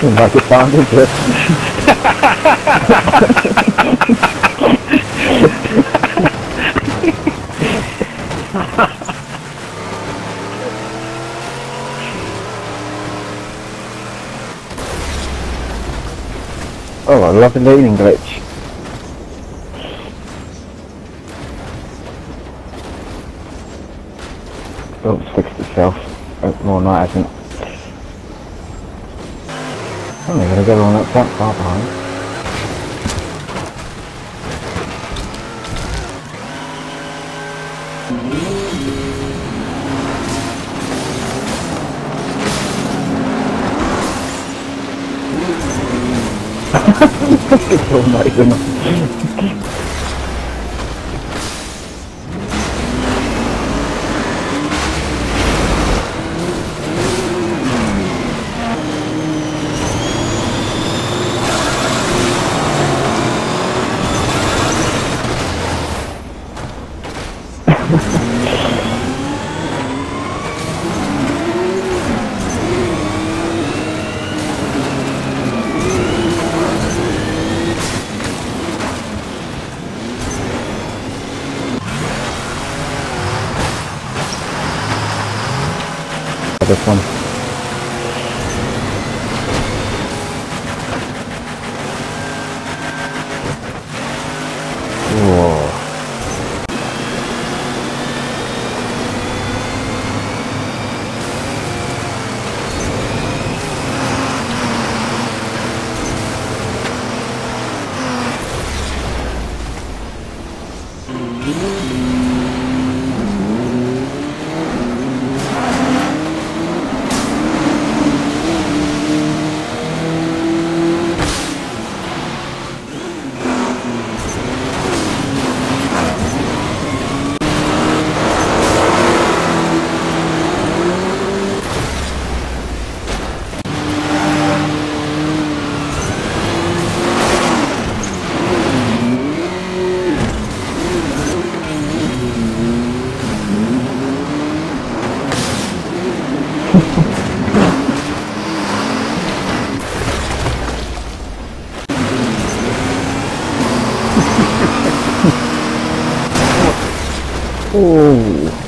Didn't like it sound, did you? Oh, I love the leaning glitch. Oh, it's fixed itself. Oh, no, it hasn't. I'm only gonna go on that front far behind. it's all enough. This one. Ooh.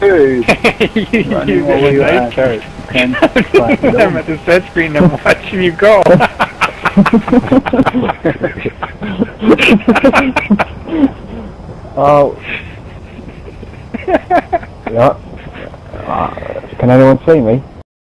Hey, you Running you all really the way like I'm at the set screen and I'm watching you go. Oh. yeah. Uh, can anyone see me?